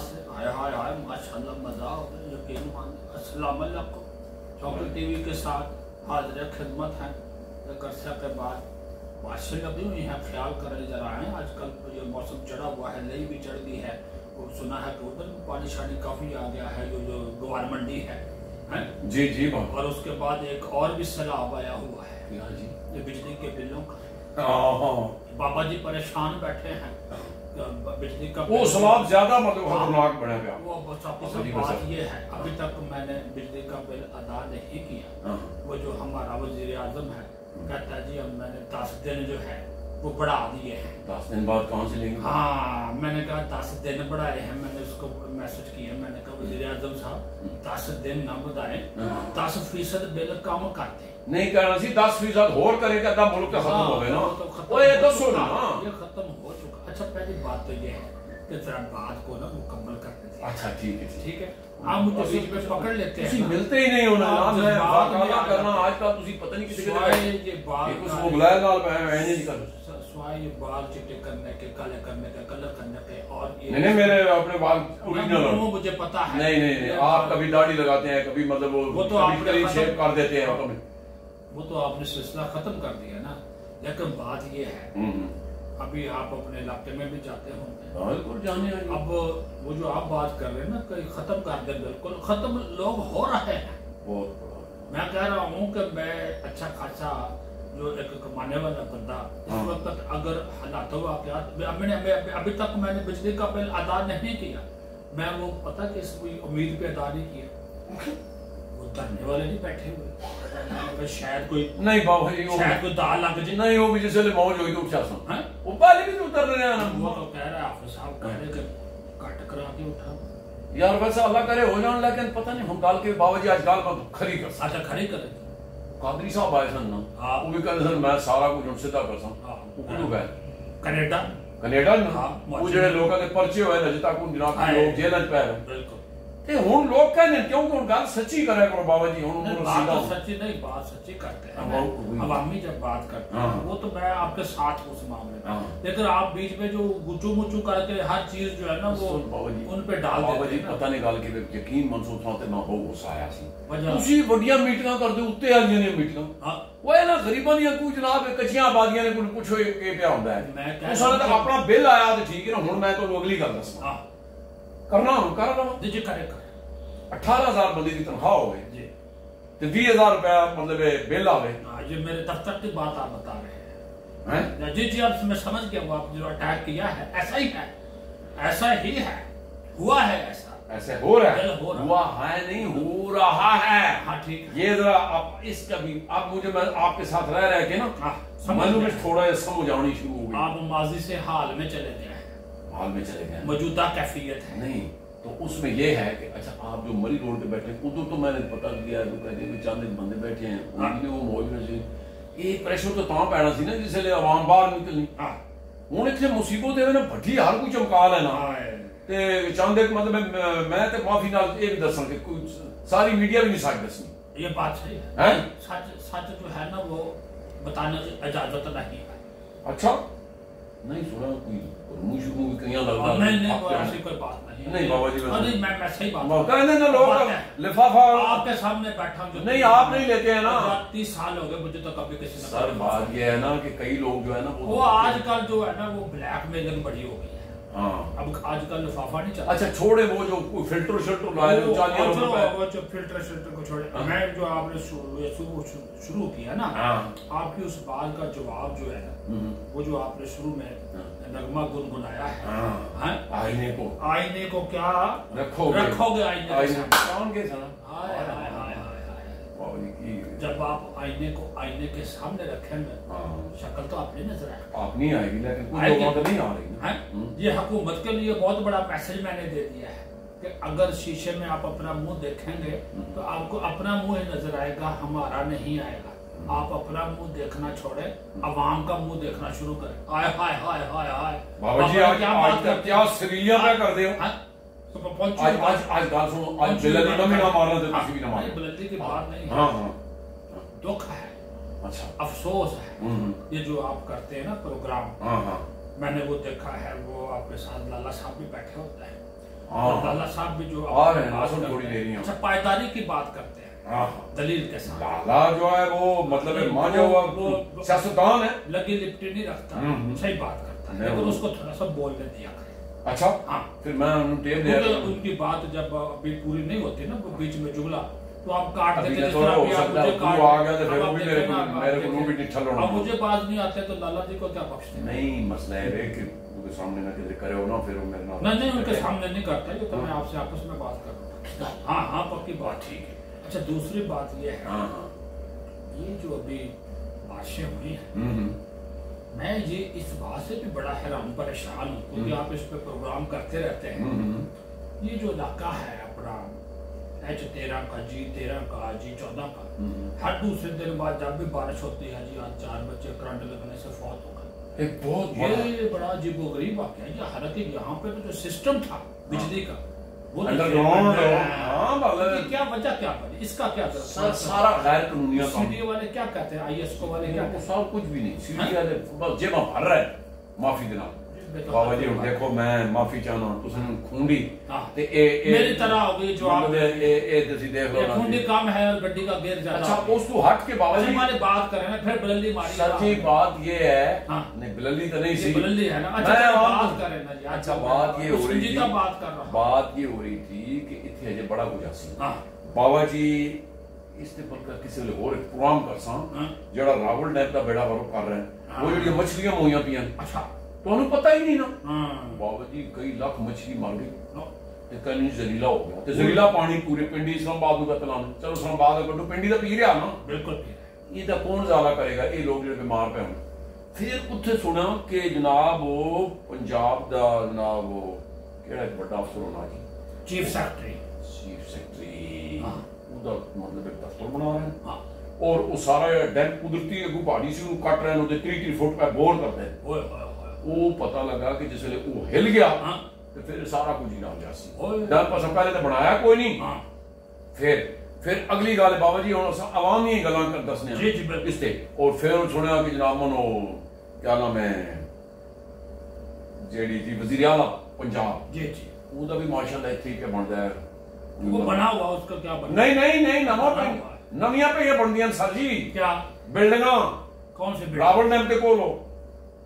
नए अंदाज से हाय हाय हाय माशाल्लाह मज़ा हो गया यकीन माने अस्सलाम वालेकुम शौकी टीवी के साथ हाजिर खिदमत है एक अरसे के बाद। बारिशें लगी हुई हैं ख्याल करें जरा है आजकल तो ये मौसम चढ़ा हुआ है लई भी चढ़ गई है और सुना है कि उधर भी पानी शानी काफ़ी आ गया है जो जो ग्वार मंडी है हैं? जी जी और उसके बाद एक और भी सैलाब आया हुआ है जी? बिजली के बिलों का। हाँ हाँ। बाबा जी परेशान बैठे हैं वो सवाब ज़्यादा मतलब खतरनाक बना पिया वो हाँ, बात ये है अभी तक मैंने बिजली का बिल अदा नहीं किया। हाँ। वो जो हमारा वज़ीर आज़म है कहता है जी अब मैंने दस दिन जो है वो बढ़ा दिए हैं। दस दिन बाद कहाँ से लेंगे? हाँ मैंने कहा दस दिन बढ़ाए हैं। मैंने उसको मैसेज किया मैंने कहा वज़ीर आज़म साहब दस दिन ना बढ़ाए हाँ। दस फ़ीसद बिल कम कर दें नहीं करना सी दस फ़ीसद होर करेगा तब मुल्क का खत्म हो गया ना। हाँ, तो खत्म हो अच्छा पहली बात तो ये है कि जरा बात को ना मुकम्मल करने दें। अच्छा ठीक है ठीक है। आप मुझे पे पकड़ लेते हैं किसी मिलते ही नहीं होना बात करना आज का तुसी पता नहीं किसी के ये बात कुछ वो बुलाया गाल पे है नहीं निकल सवाए ये बाल चिट्टे करने के काले करने के कलर करने के और ये नहीं मेरे अपने बाल ओरिजिनल ना वो मुझे पता है। नहीं नहीं नहीं आप कभी दाढ़ी लगाते हैं कभी मतलब वो वो तो आप कभी शेप कर देते हैं वो तो आपने सिलसिला खत्म कर दिया ना। लेकिन बात ये है हम्म, हम्म। अभी आप अपने इलाके में भी जाते होंगे। बिल्कुल जाने अब वो जो आप बात कर रहे हैं ना कहीं खत्म कर दे बिल्कुल खत्म लोग हो रहे हैं। बहुत मैं कह रहा हूँ कि मैं अच्छा खासा जो एक कमाने वाला बंदा इस हाँ। वक्त अगर हालात हुआ क्या मैंने अभी तक मैंने बिजली का बिल अदा नहीं किया। मैं वो पता कि इस कोई उम्मीद पे अदा नहीं किया। वो धरने वाले नहीं बैठे हुए। शायद कोई नहीं बाबा शायद कोई दाल लग जाए। नहीं वो भी जिससे मौज हुई तो उठा सुन? हैं? वो पहले भी उतर रहे हैं? हम वो तो कह रहा है साहब कह रहे कि कट करा के उठा। यार वैसा अल्लाह करे हो जान लेकिन पता नहीं हम गाल के बाबा जी आज गाल का खरी कर अच्छा खरी कर कादरी साहब आए सन ना? हाँ। वो भी कहते सन मैं सारा कुछ उनसे दा करसा हाँ। वो कुलू गए? कनाडा। कनाडा ना हाँ, वो जो लोगों के पर्चे हुए ना जिता को दिना लोग जेल में पे बिल्कुल। કે હું લોકોને કેવું કે ગાल सच्ची करे करो बाबा जी हूँ बात तो सच्ची नहीं बात सच्ची करते हैं। अवामी जब बात करते हैं वो तो मैं आपके साथ हूँ उस मामले में। लेकिन आप बीच में जो गुचू मुचू करके हर चीज़ जो है ना वो उन पे डाल बाबा जी पता नहीं गल के यकीन मनसूख था हाँ। ना हो ਤੁਸੀਂ ਵੱਡੀਆਂ ਮੀਟਿੰਗਾਂ ਕਰਦੇ ਉੱਤੇ ਵਾਲੀਆਂ ਨੇ ਮੀਟਿੰਗਾਂ ਹਾਂ ਉਹ ਇਹਨਾਂ ਗਰੀਬਾਂ ਦੀਆਂ ਕੋਈ ਜਨਾਬ ਕੱਚੀਆਂ ਆਬਾਦੀਆਂ ਨੇ ਕੋਈ ਪੁੱਛੋ ਇਹ ਪਿਆ ਹੁੰਦਾ ਹੈ ਮੈਂ ਕਹਿੰਦਾ ਸਾਡਾ ਆਪਣਾ ਬਿੱਲ ਆਇਆ ਤੇ ਠੀਕ ਹੈ ਨਾ ਹੁਣ ਮੈਂ ਤੁਹਾਨੂੰ ਅਗਲੀ ਗੱਲ ਦੱਸਣਾ करना हूँ कर रहा हूँ। जी जी करे कर। अठारह हज़ार बंदी की तनखा हो गई। जी। तो बीस हज़ार रुपया मतलब बेला हो हाँ, ये मेरे दफ्तर की बात आप बता रहे हैं। है? जी जी अब मैं समझ गया वो आप जो अटैक किया है ऐसा ही है। ऐसा ही है। हुआ है ऐसा। ऐसे हो रहा है? हो रहा हुआ है नहीं हो रहा है। हाँ ठीक ये जरा आप इसका भी आप मुझे मैं आपके साथ रह रहे के ना हाँ, समझ में थोड़ा समझ आनी शुरू हो गई। आप माजी से हाल में चले गए। हाल में चले गए। मौजूदा कैफियत है। नहीं तो उसमें यह है कि अच्छा आप जो मरी रोड पे बैठे हैं उधर तो मैंने पता किया तो कहते हैं चंद एक बंदे बैठे हैं हाँ। उनके वो मौज में से। ये प्रेशर तो तां पैना सी ना जिस वे आवाम बाहर निकलनी हूँ। इतने मुसीबत है भट्टी हर कोई चमका लेना हाँ, ते चंद एक मतलब मैं तो माफ़ी नाल ये भी दसा कि कोई सारी मीडिया भी नहीं सच दसनी ये बात सही है। सच सच जो है ना वो बताने की इजाज़त नहीं है अच्छा। नहीं सुना कोई मुँह से भी कहीं लगता रहा नहीं नहीं ऐसी कोई बात नहीं नहीं, बाबा जी, अरे मैं मैं सही बात वो नहीं ना लोग लिफाफा आपके सामने बैठा हूँ। नहीं आप नहीं लेते हैं ना। तीस साल हो गए मुझे तो कभी किसी ने सर बात ये है ना कि कई लोग जो है ना वो आजकल जो है ना वो ब्लैकमेलिंग बड़ी हो गई है। हाँ। अब आजकल लिफाफा नहीं चलता। अच्छा छोड़े वो जो फ़िल्टर शिल्टर लाए वो- जो- वो जो फ़िल्टर शिल्टर को छोड़े। हाँ। मैं जो आपने शुरू किया ना हाँ। आपकी उस बात का जवाब जो है हम्म, वो जो आपने शुरू में। नगमा गुनगुनाया है। हाँ। आईने को। आईने को क्या? रखोगे। रखोगे आईने? कौन के सना हाय हाय हाय हाय हाय बाबा जी की जब आप आईने को आईने के सामने रखेंगे हाँ। शक्ल तो अपनी नज़र आएगी आप नहीं आएगी। लेकिन। लोगों को नहीं आ रही हैं? हम्म। ये हुकूमत के लिए बहुत बड़ा मैसेज मैंने दे दिया है कि अगर शीशे में आप अपना मुँह देखेंगे तो आपको अपना मुँह ही नज़र आएगा हमारा नहीं आएगा। आप अपना मुँह देखना छोड़े अवाम का मुँह देखना शुरू करें। हाय हाय हाय हाय हाय। बाबा जी आज आज तक क्या सरीलियाँ क्या कर दे हो हाँ? तो आज आज आज गाल सुनो आज बिल्ली का मारना बुलंदी की बात नहीं है। हाँ हाँ। दुख है अच्छा। अफसोस है। हम्म, ये जो आप करते हैं ना प्रोग्राम हाँ हाँ। मैंने वो देखा है वो आपके साथ लाला साहब भी बैठे होते हैं। हाँ और लाला साहब भी जो देरी अच्छा पायदारी की बात करते हैं दलील के साथ। लाला जो है वो मतलब है माँ वो- है सियासतदान है। लगी लिपटी नहीं रखता हम्म, हम्म। सही बात करता है। लेकिन उसको थोड़ा सा बोलने दिया करें। अच्छा हाँ। फिर मैं उन्हें टेप दे उनकी बात जब अभी पूरी नहीं होती ना बीच में जुगला तो आप काट देते तो हो सकता है, तू आ गया तो फिर वो भी मेरे को- मेरे को भी निठल होना। अब मुझे बात नहीं आते तो लाला जी को क्या बख्शते नहीं मसला है कि उनके सामने ना किधर करे हो ना फिर वो मेरे ना नहीं नहीं उनके सामने नहीं करता ये तो मैं आपसे आपस में बात कर रहा हूँ। हाँ हाँ पक्की बात ठीक है। अच्छा दूसरी बात ये है। हाँ हाँ। ये जो अभी बारिशें हुई हैं हम्म, हम्म, मैं ये इस बात से भी बड़ा हैरान परेशान हूँ। क्योंकि आप इस पे प्रोग्राम करते रहते हैं। हम्म, हम्म, ये जो इलाका है अपना एच तेरह का जी तेरह का जी चौदह का। हम्म। हर दूसरे दिन बाद जब भी बारिश होती है जी आज चार बच्चे करंट लगने से फौत हो गए एक बहुत ये बड़ा अजीब गरीब वाक्य है ये हालाँकि यहाँ पे तो जो सिस्टम था बिजली का वो तो फेल है। हाँ, क्या वजह क्या बनी? इसका क्या सारा गैर कानूनी सीडीए वाले क्या कहते हैं? आईएसओ वाले क्या सब कुछ भी नहीं। सीढ़ी वाले बस जेबा भर रहा है माफ़ी देना। हैं बाबा जी ਹੁਣ ਦੇਖੋ ਮੈਂ ਮਾਫੀ ਚਾਹਨਾ ਤੁਸੀਂ ਮੈਨੂੰ ਖੁੰਡੀ हाँ। ਤੇ ਇਹ ਇਹ मेरी तरह हो गई जो आप मतलब ਇਹ ਇਹ ਇਹ ਤੁਸੀਂ ਦੇਖ ਲਓ ये ना खून जी। कम है और गड्डी का गेयर ज्यादा अच्छा हो गया। उस तो हट के बाबा अच्छा जी हमारे बात करें ना फिर बलंदी मारी सच्ची बात ये है हाँ। नहीं बिलली तो नहीं ये सी बुलंदी है ना अच्छा मैं चलो आप- बात करें ना जी अच्छा बात ये हो रही संजीदा थी बात कर रहा हूं बात ये हो रही थी कि इतने अजय बड़ा गुजा सी हाँ बाबा जी ਇਸ ਤੇ ਬਲਕਾ ਕਿਸੇ ਵੇਲੇ ਹੋਰ ਇੱਕ ਪ੍ਰੋਗਰਾਮ ਕਰਸਾਂ ਹਾਂ। ਜਿਹੜਾ ਰਾਵਲ ਡੈਮ ਦਾ ਬੇੜਾ ਵਰੋ ਕਰ ਰਹੇ ਹਨ ਉਹ ਹਾਂ। ਜਿਹੜੀਆਂ ਮੱਛਲੀਆਂ ਹੋਈਆਂ ਪਈਆਂ अच्छा ਤੁਹਾਨੂੰ ਪਤਾ ਹੀ ਨਹੀਂ ਨਾ। ਹਾਂ। ਬਾਬਾ ਜੀ ਕਈ ਲੱਖ ਮੱਛੀ ਮਰ ਗਈ। ਤੇ ਕਾਨੂੰਨ ਜ਼ਲੀਲਾ ਹੋ ਗਿਆ। ਤੇ ਜ਼ਲੀਲਾ ਪਾਣੀ ਪੂਰੇ ਪਿੰਡੀ ਇਸਲਾਮਾਬਾਦ ਨੂੰ ਕਤਲਾਮ ਚਲੋ ਇਸਲਾਮਾਬਾਦ ਦਾ ਕੱਢੋ ਪਿੰਡੀ ਦਾ ਪੀ ਰਿਹਾ ਨਾ। ਬਿਲਕੁਲ ਇਹ ਤਾਂ ਕੌਣ ਜ਼ਾਲਾ ਕਰੇਗਾ? ਇਹ ਲੋਕ ਜਿਹੜੇ ਬਿਮਾਰ ਪਏ ਹੋਣ। ਫਿਰ ਉੱਥੇ ਸੁਣਾ ਕਿ ਜਨਾਬ ਉਹ ਪੰਜਾਬ ਦਾ ਜਨਾਬ ਉਹ ਕਿਹੜਾ ਵੱਡਾ ਅਫਸਰ ਹੋਣਾ ਜੀ? ਚੀਫ ਸੈਕਟਰੀ ਚੀਫ ਸੈਕਟਰੀ ਉਹਦਾ ਮਤਲਬ ਇੱਕ ਦਫ਼ਤਰ ਬਣਾ ਰਹੇ। ਹਾਂ। ਔਰ ਉਹ ਸਾਰਾ ਡੈਮ ਕੁਦਰਤੀ ਅਗੂ ਪਹਾੜੀ ਸੀ ਉਹ ਕੱਟ ਰਹੇ ਨੇ ਉਹਦੇ 30 30 ਫੁੱਟ ਪੈ ਬੋਰ ਕਰਦੇ। ਓਏ। ओए ओए ਉਹ ਪਤਾ ਲੱਗਾ ਕਿ ਜਿਸ ਵੇਲੇ ਉਹ ਹਿੱਲ ਗਿਆ हाँ ਤੇ ਫਿਰ ਸਾਰਾ ਕੁਝ ਹੀ ਨਾਲ ਗਿਆ ਸੀ ਓਏ। ਡੈਮ ਪਾਸੋਂ ਪਹਿਲੇ ਤਾਂ ਬਣਾਇਆ ਕੋਈ ਨਹੀਂ हाँ ਫਿਰ ਫਿਰ ਅਗਲੀ ਗੱਲ ਬਾਬਾ ਜੀ ਹੁਣ ਅਸਾਂ ਆਵਾਮ ਦੀਆਂ ਗੱਲਾਂ ਕਰ ਦੱਸਨੇ ਜੀ, ਜੀ, ਬਿਲਕੁਲ। ਇਸ ਤੇ ਔਰ ਫਿਰ ਉਹ ਸੁਣਿਆ ਕਿ ਜਨਾਬ ਮਨੋ ਕਿਆ ਨਾਮ ਹੈ ਜਿਹੜੀ ਜੀ ਵਜ਼ੀਰ ਆਲਾ ਪੰਜਾਬ जी जी ਉਹਦਾ ਵੀ ਮਾਸ਼ਾਅੱਲਾ ਇੱਥੇ ਹੀ ਪਿਆ ਬਣਦਾ ਹੈ वो बना हुआ उसका क्या बना ਨਹੀਂ ਨਹੀਂ ਨਹੀਂ ਨਵਾਂ ਬਣਾ ਪਿੰਡ ਹੁਆ ਹੈ। ਨਵੀਆਂ ਪਈਆਂ ਬਣਦੀਆਂ ਨੇ ਸਰ ਜੀ क्या ਬਿਲਡਿੰਗਾਂ कौन से बिल्डिंग ਰਾਵਲ ਡੈਮ ਦੇ ਕੋਲ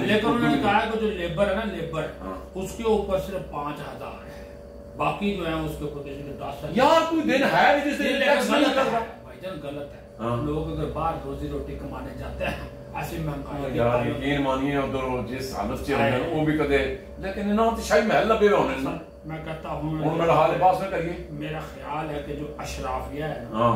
लेकिन तो उन्होंने कहा कि जो लेबर है ना लेबर उसके ऊपर सिर्फ़ पाँच हज़ार है। बाकी जो है उसके ऊपर किसी दस यार कोई दिन है गलत है। लोग अगर बाहर रोजी रोटी कमाने जाते हैं ऐसी लेकिन मैं कहता हूँ मेरा मेरा ख्याल है कि जो अशराफिया है ना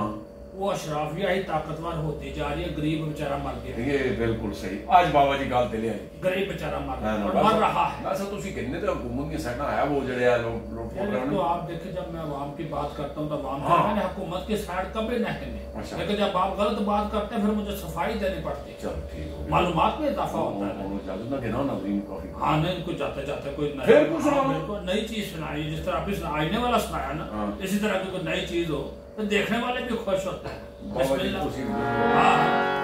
वो अशराफिया ही ताकतवर होती जा रही है गरीब बेचारा मर गया ਇਹ ਬਿਲਕੁਲ ਸਹੀ ਅੱਜ ਬਾਬਾ ਜੀ ਗੱਲ ਤੇ ਲਿਆਏ गरीब बेचारा मर ਹੈ गया ਨਾ और मर रहा है ਬਸ ਤੁਸੀਂ ਕਿੰਨੇ ਤੇ हुकूमत की साइड आया वो जड़े आ लोग लोग यार, प्रोग्राम तो आप देखें जब मैं अवाम की बात करता हूँ तो अवाम हाँ। मैंने हुकूमत की साइड कभी नहीं ली अच्छा। लेकिन जब आप गलत बात करते हैं फिर मुझे सफाई देनी पड़ती है चल ठीक मालूमात में इजाफा होता है? ना हाँ नहीं कुछ जाते जाते कोई नई फिर कुछ हाँ, मेरे को नई चीज़ सुनाई जिस तरह आपने आईने वाला सुनाया ना हाँ। इसी तरह की कोई नई चीज़ हो तो देखने वाले भी खुश होते हैं। हाँ।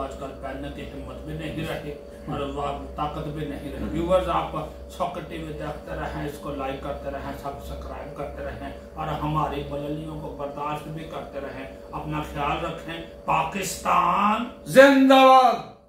आजकल पहनने की हिम्मत भी नहीं रही, और वाह ताकत भी नहीं रही। व्यूवर्स आप सॉकेट टीवी देखते रहें, इसको लाइक करते रहें सब्सक्राइब करते रहें, और हमारी बदलियों को बर्दाश्त भी करते रहें। अपना ख्याल रखें, पाकिस्तान जिंदाबाद।